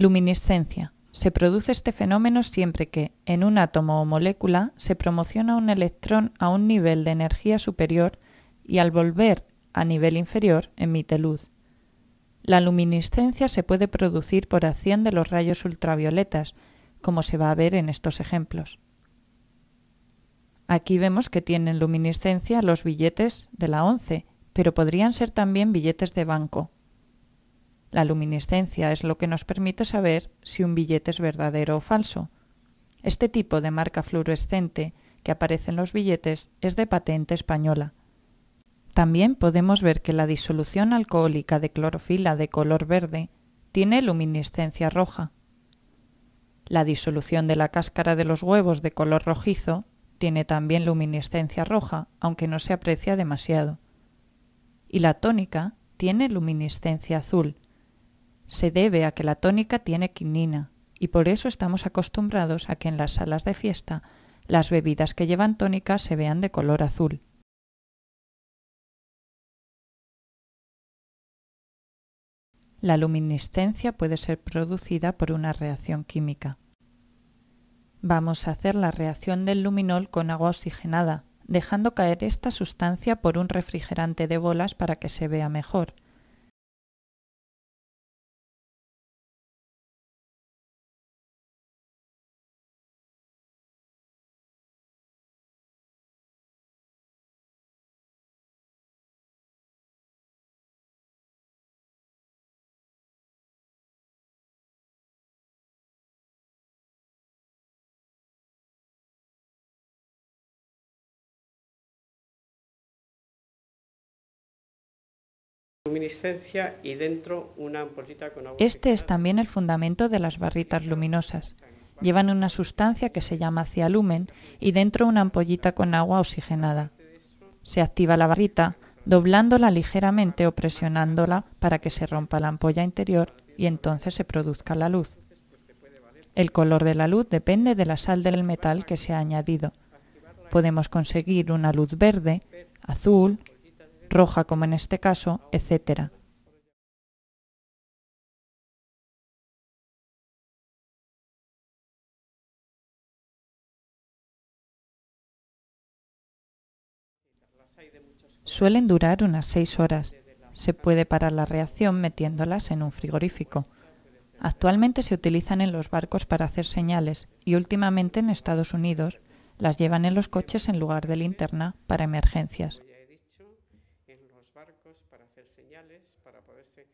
Luminiscencia. Se produce este fenómeno siempre que, en un átomo o molécula, se promociona un electrón a un nivel de energía superior y al volver a nivel inferior emite luz. La luminiscencia se puede producir por acción de los rayos ultravioletas, como se va a ver en estos ejemplos. Aquí vemos que tienen luminiscencia los billetes de la ONCE, pero podrían ser también billetes de banco. La luminiscencia es lo que nos permite saber si un billete es verdadero o falso. Este tipo de marca fluorescente que aparece en los billetes es de patente española. También podemos ver que la disolución alcohólica de clorofila de color verde tiene luminiscencia roja. La disolución de la cáscara de los huevos de color rojizo tiene también luminiscencia roja, aunque no se aprecia demasiado. Y la tónica tiene luminiscencia azul, se debe a que la tónica tiene quinina y por eso estamos acostumbrados a que en las salas de fiesta las bebidas que llevan tónica se vean de color azul. La luminiscencia puede ser producida por una reacción química. Vamos a hacer la reacción del luminol con agua oxigenada, dejando caer esta sustancia por un refrigerante de bolas para que se vea mejor. Y dentro una ampollita con agua Este es también el fundamento de las barritas luminosas. Llevan una sustancia que se llama cialumen y dentro una ampollita con agua oxigenada. Se activa la barrita doblándola ligeramente o presionándola para que se rompa la ampolla interior y entonces se produzca la luz. El color de la luz depende de la sal del metal que se ha añadido. Podemos conseguir una luz verde, azul, roja como en este caso, etc. Suelen durar unas seis horas. Se puede parar la reacción metiéndolas en un frigorífico. Actualmente se utilizan en los barcos para hacer señales y últimamente en Estados Unidos las llevan en los coches en lugar de linterna para emergencias señales para poderse